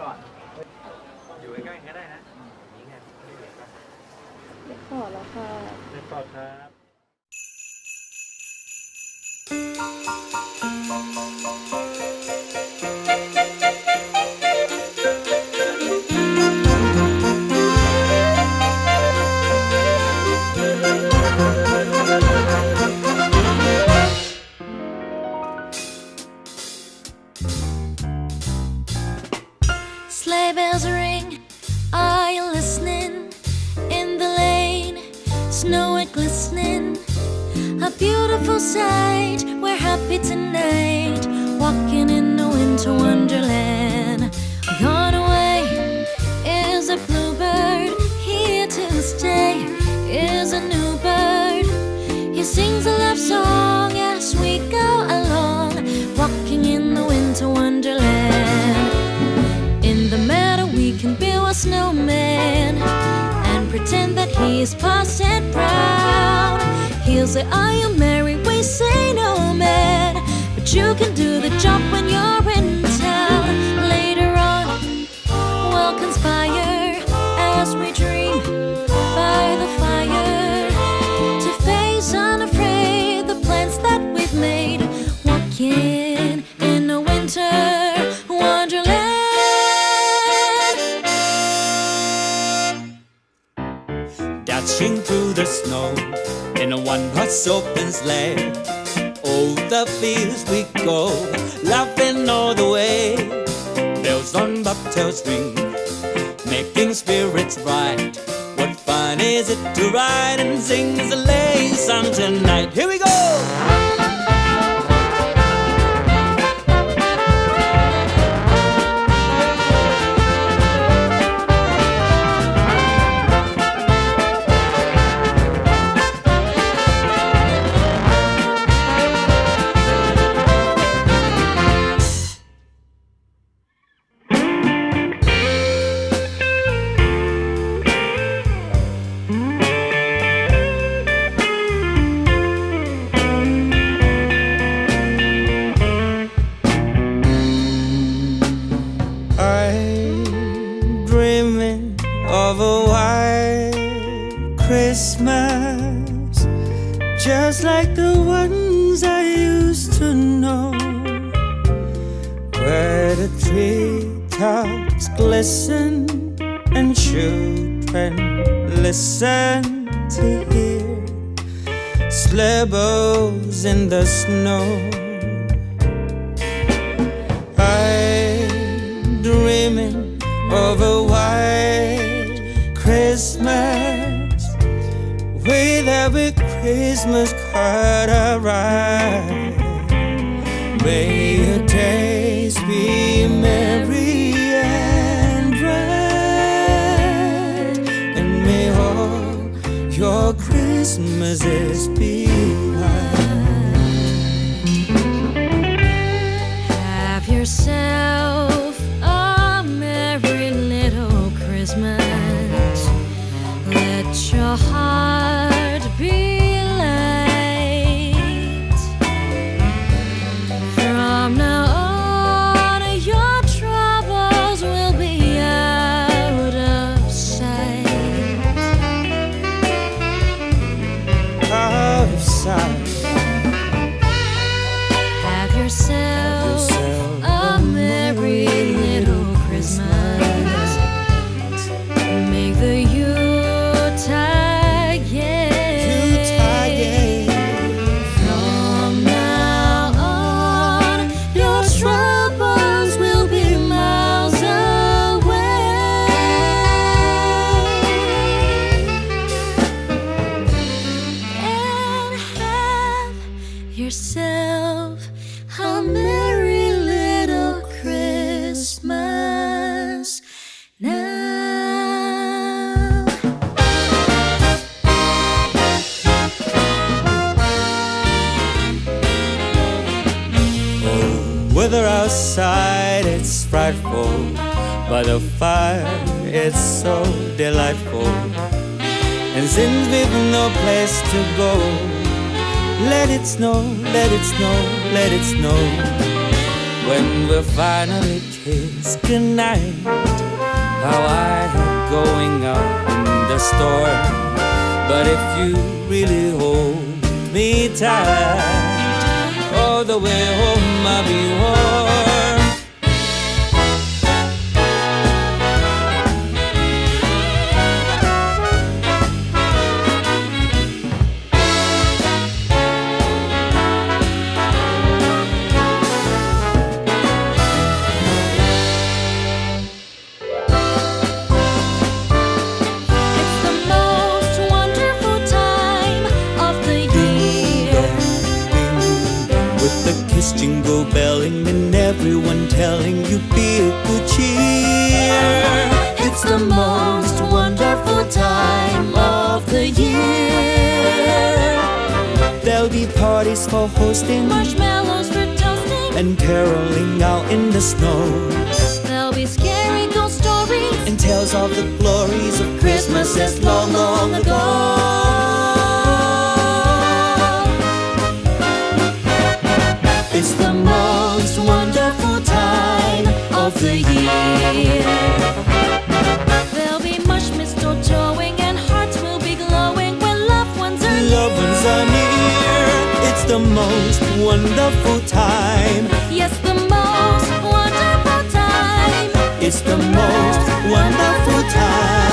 ก่อนอยู่ใกล้ๆก็ได้นะนี่ไงไม่เห็นปะขอแล้วค่ะ เรียบร้อยครับ snow is glistening. A beautiful sight, we're happy tonight. Walking in the winter wonderland. Gone away is a bluebird, here to stay is a new bird. He sings a love song as we go along, walking in the winter wonderland. In the meadow, we can build a snowman pretend that he is Parson Brown. He'll say, Are you married? We say, No, man. But you can do the job when you're in town. Later on, we'll conspire as we dream by the fire to face unafraid the plans that we've made. Walking in the winter dashing through the snow in a one horse open sleigh. Over the fields we go, laughing all the way. Bells on bobtails ring, making spirits bright. What fun is it to ride and sing the sleigh song tonight? Here we go! Dreaming of a white Christmas, just like the ones I used to know, where the treetops glisten and children listen to hear sleigh bells in the snow. Christmas card I write. May your days be merry and bright, and may all your Christmases be Weather outside it's frightful, but the fire it's so delightful. And since we've no place to go, let it snow, let it snow, let it snow. when we finally kiss goodnight. How I hate going out in the store, but if you really hold me tight, the way home I'll be warm. For hosting Marshmallows for toasting. and caroling out in the snow. There'll be scary ghost stories. and tales of the glories of Christmases long, long ago. It's the most wonderful time of the year. The most wonderful time. Yes, the most wonderful time. It's the most wonderful time.